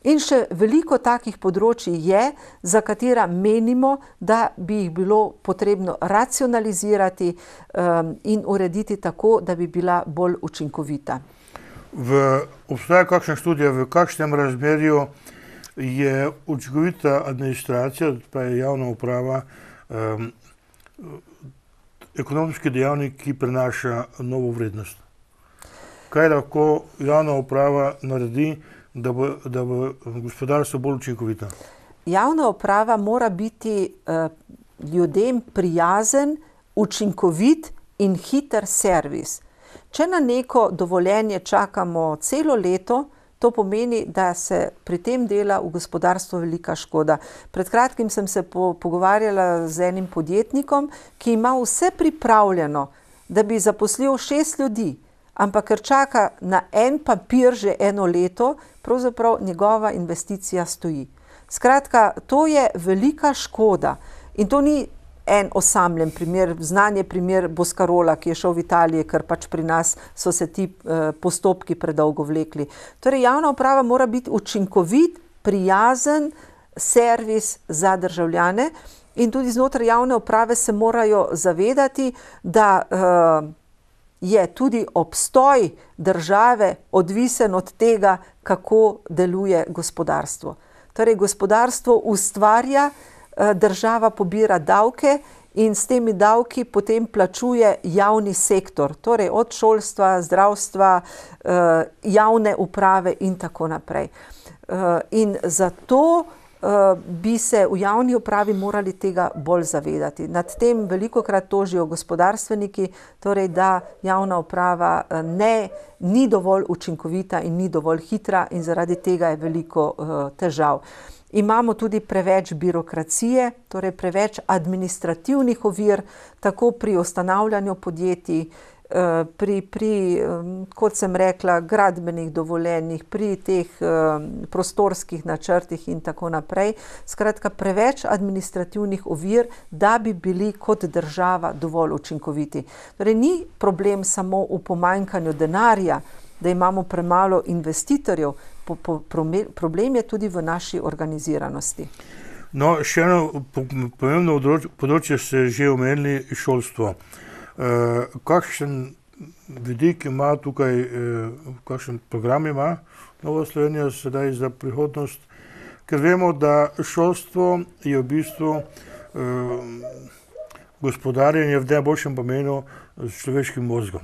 Speaker 2: In še veliko takih področji je, za katera menimo, da bi jih bilo potrebno racionalizirati um, in urediti tako, da bi bila bolj učinkovita.
Speaker 1: V, obstaja kakšna študija, v kakšnem razmerju je učinkovita administracija, pa je javna uprava, um, ekonomski dejavnik, ki prenaša novo vrednost. Kaj lahko javna uprava naredi? da bo, da bo gospodarstvo bolj učinkovito?
Speaker 2: Javna uprava mora biti uh, ljudem prijazen, učinkovit in hiter servis. Če na neko dovoljenje čakamo celo leto, to pomeni, da se pri tem dela v gospodarstvu velika škoda. Pred kratkim sem se po, pogovarjala z enim podjetnikom, ki ima vse pripravljeno, da bi zaposlil šest ljudi, ampak ker čaka na en papir že eno leto, pravzaprav njegova investicija stoji. Skratka, to je velika škoda in to ni en osamljen primer, znanje primer Boskarola, ki je šel v Italijo, ker pač pri nas so se ti eh, postopki predolgo vlekli. Torej, javna uprava mora biti učinkovit, prijazen servis za državljane in tudi znotraj javne uprave se morajo zavedati, da uh, je tudi obstoj države odvisen od tega, kako deluje gospodarstvo. Torej, gospodarstvo ustvarja, eh, država pobira davke in s temi davki potem plačuje javni sektor, torej od šolstva, zdravstva, eh, javne uprave in tako naprej. Eh, in zato Eh, bi se v javni upravi morali tega bolj zavedati. Nad tem veliko krat tožijo gospodarstveniki, torej da javna uprava eh, ne, ni dovolj učinkovita in ni dovolj hitra in zaradi tega je veliko težav. Imamo tudi preveč birokracije, torej preveč administrativnih ovir, tako pri ustanavljanju podjetij, Eh, pri, pri, kot sem rekla, gradbenih dovoljenjih, pri teh prostorskih načrtih in tako naprej. Skratka, preveč administrativnih ovir, da bi bili kot država dovolj učinkoviti. Torej, ni problem samo v pomanjkanju denarja, da imamo premalo investitorjev, po, po, problem je tudi v naši organiziranosti.
Speaker 1: No, še eno pomembno področje ste že omenili, šolstvo. Eh, kakšen vidik ima tukaj, uh, kakšen program ima Nova Slovenija sedaj za prihodnost, ker vemo, da šolstvo je v bistvu uh, gospodarjenje v najboljšem pomenu s človeškim mozgom.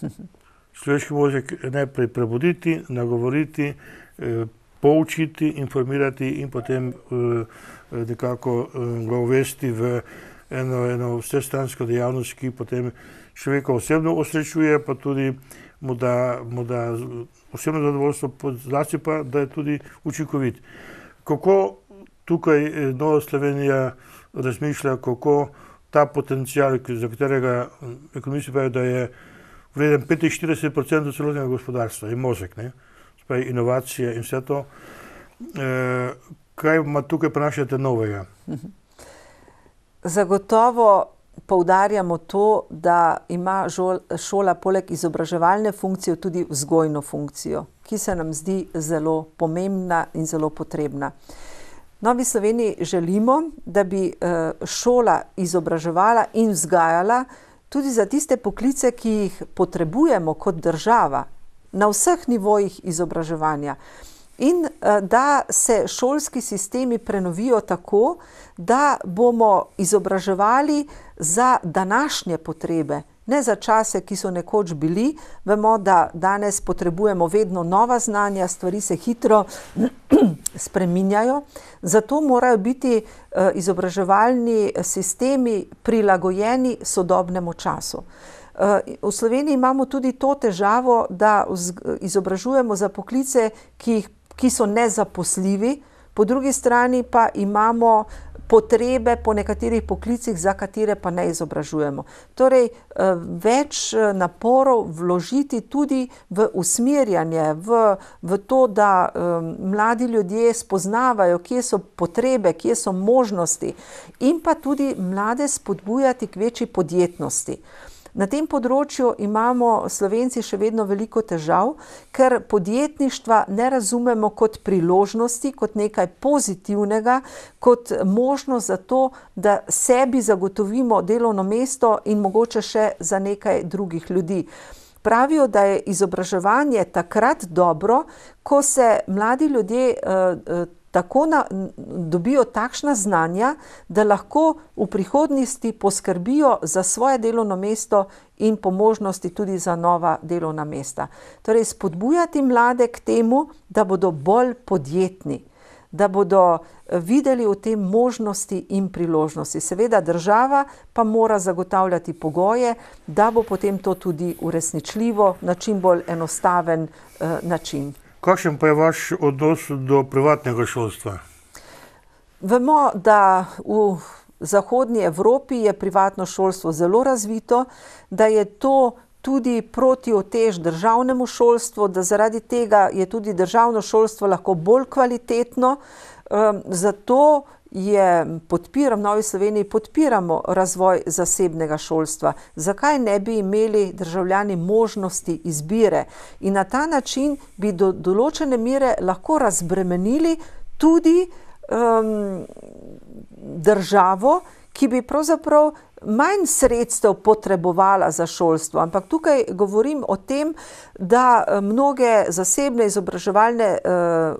Speaker 1: Človeški mozek najprej prebuditi, nagovoriti, uh, poučiti, informirati in potem nekako ga uvesti v eno, eno vsestransko dejavnost, ki potem človeka osebno osrečuje, pa tudi mu da, mu da osebno zadovoljstvo, zlasti pa, da je tudi učinkovit. Kako tukaj Nova Slovenija razmišlja, kako ta potencial, za katerega ekonomisti pravijo, da je vreden 45% celotnega gospodarstva, je možek, ne? Spravi inovacije in vse to. E, kaj ima tukaj prenašate novega?
Speaker 2: Zagotovo poudarjamo to, da ima šola poleg izobraževalne funkcije tudi vzgojno funkcijo, ki se nam zdi zelo pomembna in zelo potrebna. Novi Sloveniji želimo, da bi šola izobraževala in vzgajala tudi za tiste poklice, ki jih potrebujemo kot država na vseh nivojih izobraževanja. In da se šolski sistemi prenovijo tako, da bomo izobraževali za današnje potrebe, ne za čase, ki so nekoč bili. Vemo, da danes potrebujemo vedno nova znanja, stvari se hitro spreminjajo, zato morajo biti izobraževalni sistemi prilagojeni sodobnemu času. v Sloveniji imamo tudi to težavo, da izobražujemo za poklice, ki jih, ki so nezaposljivi, po drugi strani pa imamo potrebe po nekaterih poklicih, za katere pa ne izobražujemo. Torej, več naporov vložiti tudi v usmerjanje, v, v to, da mladi ljudje spoznavajo, kje so potrebe, kje so možnosti, in pa tudi mlade spodbujati k večji podjetnosti. Na tem področju imamo Slovenci še vedno veliko težav, ker podjetništva ne razumemo kot priložnosti, kot nekaj pozitivnega, kot možnost za to, da sebi zagotovimo delovno mesto in mogoče še za nekaj drugih ljudi. Pravijo, da je izobraževanje takrat dobro, ko se mladi ljudje tako dobijo takšna znanja, da lahko v prihodnosti poskrbijo za svoje delovno mesto in po možnosti tudi za nova delovna mesta. Torej spodbujati mlade k temu, da bodo bolj podjetni, da bodo videli v tem možnosti in priložnosti. Seveda država pa mora zagotavljati pogoje, da bo potem to tudi uresničljivo na čim bolj enostaven način.
Speaker 1: Kakšen pa je vaš odnos do privatnega šolstva?
Speaker 2: Vemo, da v zahodni Evropi je privatno šolstvo zelo razvito, da je to tudi protiutež državnemu šolstvu, da zaradi tega je tudi državno šolstvo lahko bolj kvalitetno. zato je, podpiram, v Novi Sloveniji podpiramo razvoj zasebnega šolstva. Zakaj ne bi imeli državljani možnosti izbire? In na ta način bi do določene mere lahko razbremenili tudi državo, ki bi pravzaprav manj sredstev potrebovala za šolstvo. Ampak tukaj govorim o tem, da mnoge zasebne izobraževalne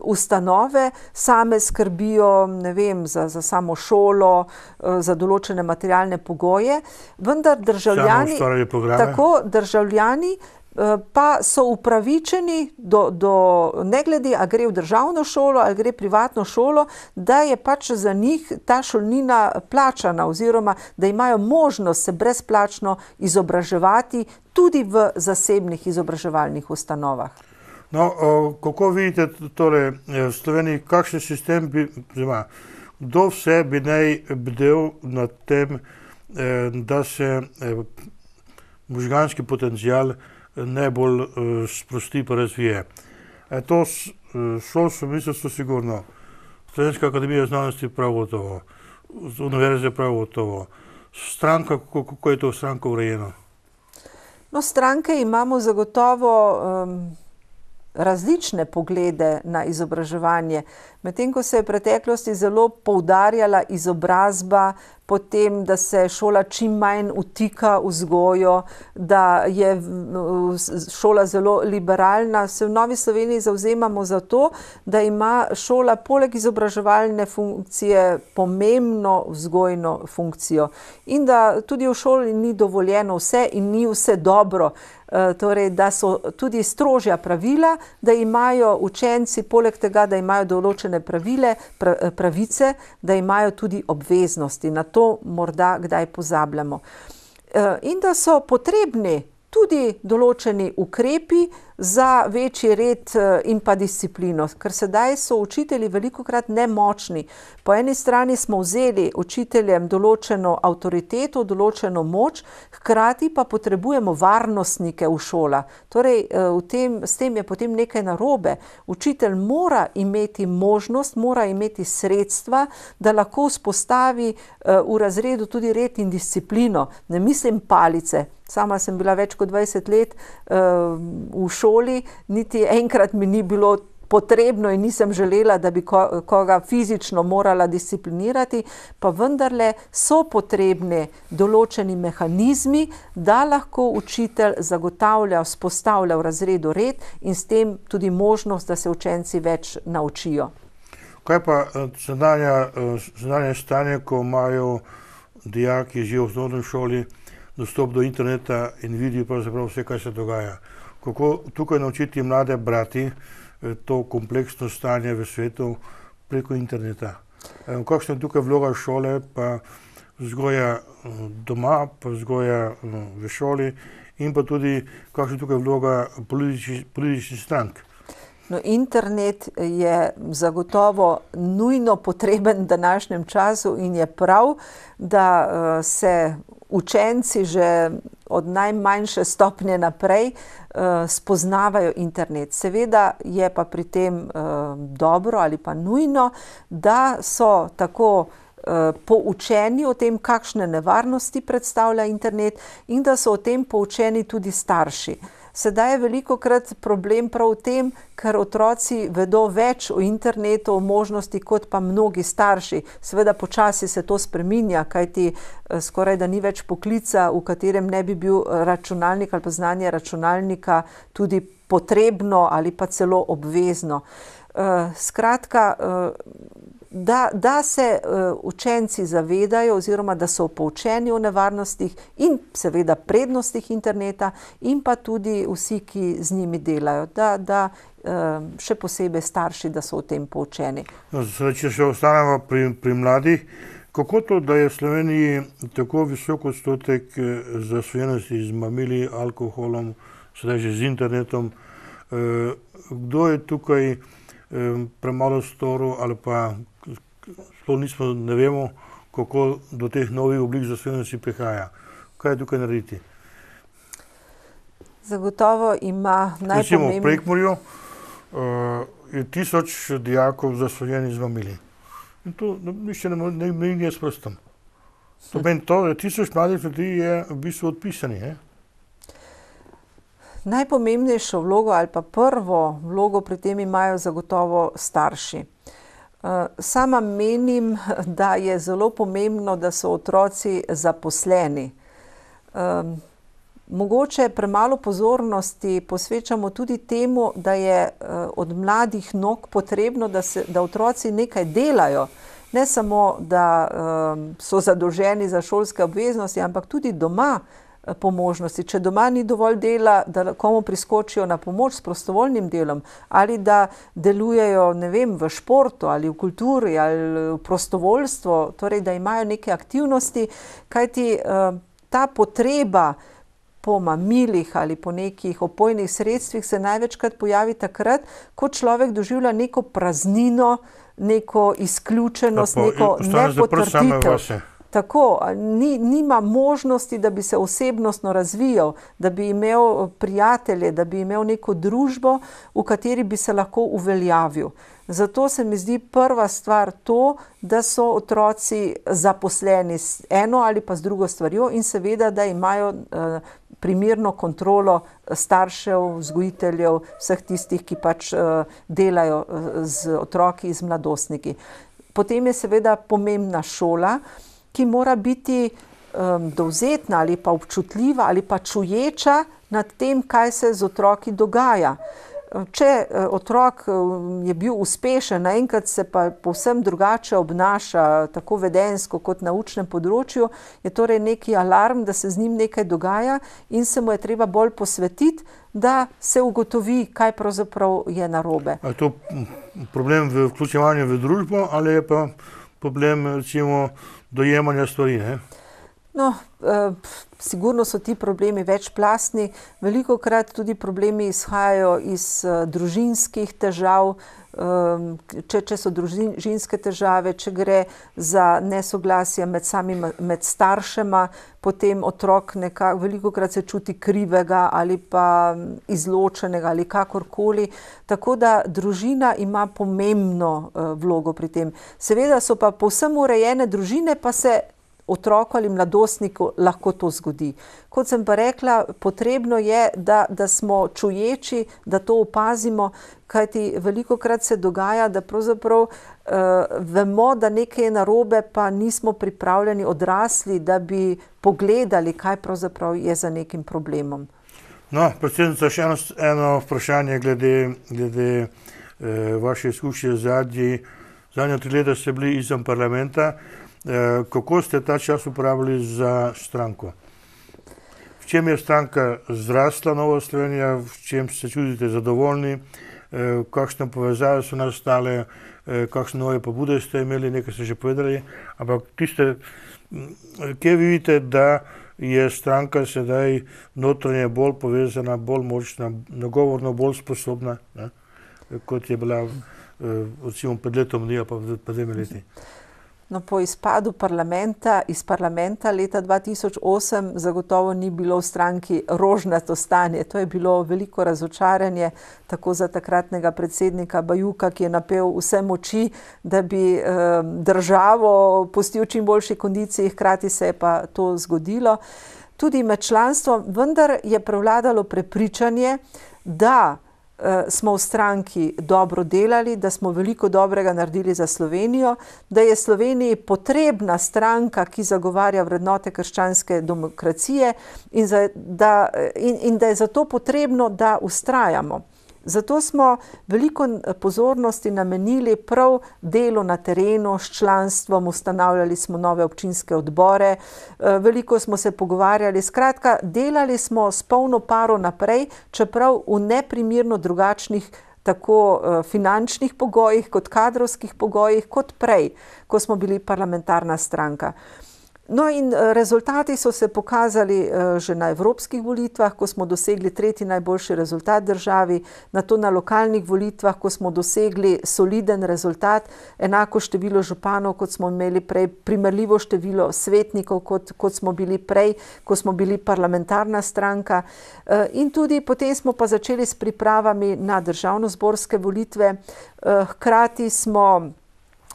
Speaker 2: ustanove same skrbijo, ne vem, za, za samo šolo, za določene materialne pogoje, vendar državljani... Tako, državljani pa so upravičeni do, do, ne glede, a gre v državno šolo ali gre v privatno šolo, da je pač za njih ta šolnina plačana oziroma da imajo možnost se brezplačno izobraževati tudi v zasebnih izobraževalnih ustanovah.
Speaker 1: No, kako vidite torej v Sloveniji, kakšen sistem bi, oziroma kdo vse bi naj bdel nad tem, da se možganski potencial najbolj sprosti pa razvije? Je to šolstvo, ministrstvo sigurno, Slovenska akademija znanosti prav gotovo, univerze prav gotovo, stranka, kako je to v stranki urejeno?
Speaker 2: No, stranke imamo zagotovo različne poglede na izobraževanje. Medtem ko se je v preteklosti zelo poudarjala izobrazba potem, da se šola čim manj utika v vzgojo, da je šola zelo liberalna. Se v Novi Sloveniji zauzemamo za to, da ima šola poleg izobraževalne funkcije pomembno vzgojno funkcijo in da tudi v šoli ni dovoljeno vse in ni vse dobro. Eh, torej, da so tudi strožja pravila, da imajo učenci, poleg tega, da imajo določene pravile, eh, pravice, da imajo tudi obveznosti. Na to morda kdaj pozabljamo. Eh, in da so potrebni tudi določeni ukrepi za večji red eh, in pa disciplino, ker sedaj so učitelji veliko krat nemočni. Po eni strani smo vzeli učiteljem določeno avtoriteto, določeno moč, hkrati pa potrebujemo varnostnike v šola. Torej, eh, v tem, s tem je potem nekaj narobe. Učitelj mora imeti možnost, mora imeti sredstva, da lahko vzpostavi eh, v razredu tudi red in disciplino. Ne mislim palice. Sama sem bila več kot 20 let uh, v šoli, niti enkrat mi ni bilo potrebno in nisem želela, da bi ko, koga fizično morala disciplinirati, pa vendarle so potrebni določeni mehanizmi, da lahko učitelj zagotavlja, vzpostavlja v razredu red in s tem tudi možnost, da se učenci več naučijo.
Speaker 1: Kaj pa eh, sedanje eh, stanje, ko imajo dijaki že v osnovni šoli dostop do interneta in vidijo pravzaprav vse, kaj se dogaja? kako tukaj naučiti mlade brati eh, to kompleksno stanje v svetu preko interneta. Eh, kakšna je tukaj vloga šole, pa vzgoja eh, doma, pa vzgoja v šoli in pa tudi kakšna je tukaj vloga političnih politični strank.
Speaker 2: No, internet je zagotovo nujno potreben v današnjem času in je prav, da se učenci že od najmanjše stopnje naprej uh, spoznavajo internet. Seveda je pa pri tem uh, dobro ali pa nujno, da so tako uh, poučeni o tem, kakšne nevarnosti predstavlja internet, in da so o tem poučeni tudi starši. Sedaj je veliko krat problem prav v tem, ker otroci vedo več o internetu, o možnosti, kot pa mnogi starši. Seveda počasi se to spreminja, kajti eh, skoraj da ni več poklica, v katerem ne bi bil računalnik ali pa znanje računalnika tudi potrebno ali pa celo obvezno. Uh, skratka, uh, da, da se uh, učenci zavedajo, oziroma da so poučeni o nevarnostih in seveda prednostih interneta, in pa tudi vsi, ki z njimi delajo, da, da uh, še posebej starši, da so o tem poučeni.
Speaker 1: No, če še ostanemo pri, pri mladih, kako to, da je v Sloveniji tako visok odstotek eh, zasvojenosti z mamili, alkoholom, sedaj že z internetom, uh, kdo je tukaj? Premalo storil ali pa sploh nismo, ne vemo, kako do teh novih oblik zasvojenosti prihaja. Kaj je tukaj narediti?
Speaker 2: Zagotovo ima najpomembnejšo.
Speaker 1: Recimo v Prekmorju uh, je tisoč dijakov zasvojenih z mamili. In to nišče ne more, ne meni s prstom. To meni to, da tisoč mladih ljudi je v bistvu odpisani.
Speaker 2: Najpomembnejšo vlogo ali pa prvo vlogo pri tem imajo zagotovo starši. Eh, sama menim, da je zelo pomembno, da so otroci zaposleni. Mogoče premalo pozornosti posvečamo tudi temu, da je eh, od mladih nog potrebno, da, se, da otroci nekaj delajo. Ne samo, da so zadolženi za šolske obveznosti, ampak tudi doma po možnosti. Če doma ni dovolj dela, da komu priskočijo na pomoč s prostovoljnim delom ali da delujejo vem, v športu ali v kulturi ali v prostovoljstvu, torej da imajo neke aktivnosti, kajti uh, ta potreba po mamilih ali po nekih opojnih sredstvih se največkrat pojavi takrat, ko človek doživlja neko praznino, neko izključenost, neko nepotrditev. Tako, ni, nima možnosti, da bi se osebnostno razvijal, da bi imel prijatelje, da bi imel neko družbo, v kateri bi se lahko uveljavil. Zato se mi zdi prva stvar to, da so otroci zaposleni s eno ali pa z drugo stvarjo in seveda, da imajo uh, primerno kontrolo staršev, vzgojiteljev, vseh tistih, ki pač uh, delajo uh, z otroki, z mladostniki. Potem je seveda pomembna šola. Ki mora biti um, dovzetna ali pa občutljiva ali pa čuječa nad tem, kaj se z otroki dogaja. Če eh, otrok eh, je bil uspešen, naenkrat se pa povsem drugače obnaša, tako vedensko kot na učnem področju, je torej neki alarm, da se z njim nekaj dogaja in se mu je treba bolj posvetiti, da se ugotovi, kaj pravzaprav je narobe.
Speaker 1: Je to problem v vključevanju v družbo ali je pa problem recimo dojemanja stvari? Ne?
Speaker 2: No, eh, sigurno so ti problemi večplastni, veliko krat tudi problemi izhajajo iz eh, družinskih težav, eh, če, če so družinske težave, če gre za nesoglasje med samim med staršema, potem otrok nekako veliko krat se čuti krivega ali pa izločenega ali kakorkoli. Tako da družina ima pomembno vlogo pri tem. Seveda so pa povsem urejene družine, pa se otroku ali mladostniku lahko to zgodi. Kot sem pa rekla, potrebno je, da, da smo čuječi, da to opazimo, kajti veliko krat se dogaja, da pravzaprav uh, vemo, da nekaj je narobe, pa nismo pripravljeni odrasli, da bi pogledali, kaj pravzaprav je za nekim problemom.
Speaker 1: No, predsednica, še eno, eno vprašanje glede, glede eh, vaše izkušnje zadnji. Zadnja tri leta ste bili izven parlamenta. Eh, kako ste ta čas uporabili za stranko? V čem je stranka zrasla, Nova Slovenija, v čem se čutite zadovoljni, eh, kakšne povezave so nastale, eh, kakšne nove pobude ste imeli, nekaj ste že povedali. Ampak tiste, mm, kje vidite, da je stranka sedaj notranje bolj povezana, bolj močna, nagovorno bolj sposobna, ne? kot je bila recimo pred letom dni, pa pred dvemi leti?
Speaker 2: No, po izpadu parlamenta, iz parlamenta leta 2008 zagotovo ni bilo v stranki rožnato stanje. To je bilo veliko razočaranje tako za takratnega predsednika Bajuka, ki je napel vse moči, da bi eh, državo pustil v čim boljši kondiciji, hkrati se je pa to zgodilo. Tudi med članstvom, vendar je prevladalo prepričanje, da smo v stranki dobro delali, da smo veliko dobrega naredili za Slovenijo, da je Sloveniji potrebna stranka, ki zagovarja vrednote krščanske demokracije in, za, da, in, in da je zato potrebno, da ustrajamo. Zato smo veliko pozornosti namenili prav delu na terenu, s članstvom, ustanavljali smo nove občinske odbore, eh, veliko smo se pogovarjali. Skratka, delali smo s polno paro naprej, čeprav v neprimerno drugačnih tako eh, finančnih pogojih, kot kadrovskih pogojih, kot prej, ko smo bili parlamentarna stranka. No, in eh, rezultati so se pokazali eh, že na evropskih volitvah, ko smo dosegli tretji najboljši rezultat državi, na to na lokalnih volitvah, ko smo dosegli soliden rezultat, enako število županov, kot smo imeli prej, primerljivo število svetnikov, kot, kot smo bili prej, ko smo bili parlamentarna stranka. Eh, in tudi potem smo pa začeli s pripravami na državno-zborske volitve, hkrati smo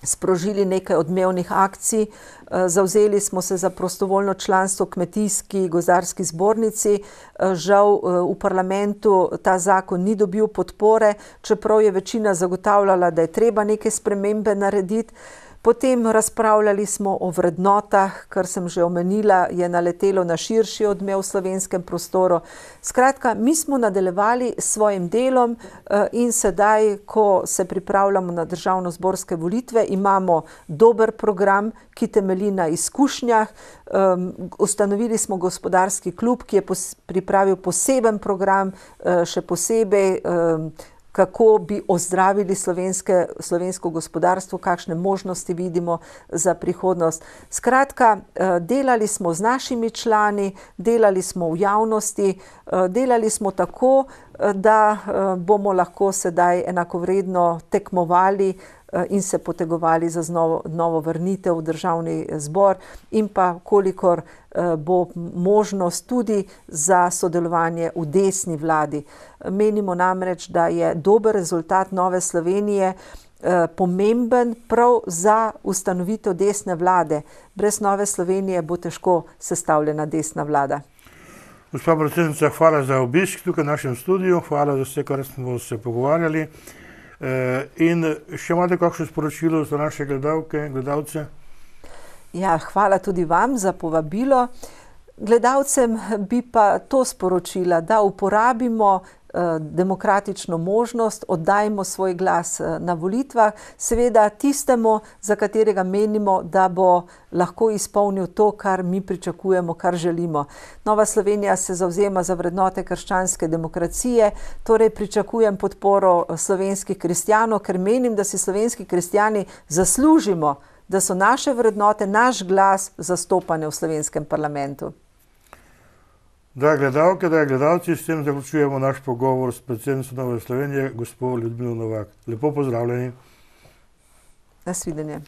Speaker 2: sprožili nekaj odmevnih akcij, eh, zauzeli smo se za prostovoljno članstvo v kmetijski gozdarski zbornici. Eh, žal eh, v parlamentu ta zakon ni dobil podpore, čeprav je večina zagotavljala, da je treba neke spremembe narediti. Potem razpravljali smo o vrednotah, kar sem že omenila, je naletelo na širši odmev v slovenskem prostoru. Skratka, mi smo nadaljevali s svojim delom eh, in sedaj, ko se pripravljamo na državno-zborske volitve, imamo dober program, ki temelji na izkušnjah. Ustanovili smo gospodarski klub, ki je pripravil poseben program, eh, še posebej kako bi ozdravili slovensko gospodarstvo, kakšne možnosti vidimo za prihodnost. Skratka, eh, delali smo z našimi člani, delali smo v javnosti, eh, delali smo tako, eh, da bomo lahko sedaj enakovredno tekmovali in se potegovali za novo, novo vrnitev v državni zbor, in pa kolikor eh, bo možnost tudi za sodelovanje v desni vladi. Menimo namreč, da je dober rezultat Nove Slovenije. Eh, pomemben prav za ustanovitev desne vlade. Brez Nove Slovenije bo težko sestavljena desna vlada.
Speaker 1: Gospod predsednica, hvala za obisk tukaj v našem studiu, hvala za vse, kar smo se pogovarjali. Eh, in še imate kakšno sporočilo za naše gledalke in gledalce?
Speaker 2: Ja, hvala tudi vam za povabilo. Gledalcem bi pa to sporočila, da uporabimo demokratično možnost, oddajmo svoj glas eh, na volitvah, seveda tistemu, za katerega menimo, da bo lahko izpolnil to, kar mi pričakujemo, kar želimo. Nova Slovenija se zauzema za vrednote krščanske demokracije, torej pričakujem podporo eh, slovenskih kristijanov, ker menim, da si slovenski kristijani zaslužimo, da so naše vrednote, naš glas zastopane v slovenskem parlamentu.
Speaker 1: Da, gledalke, da, gledalci, s tem zaključujemo naš pogovor s predsednico Nove Slovenije, gospod Ljudmilo Novak. Lepo pozdravljeni.
Speaker 2: Nasvidenje.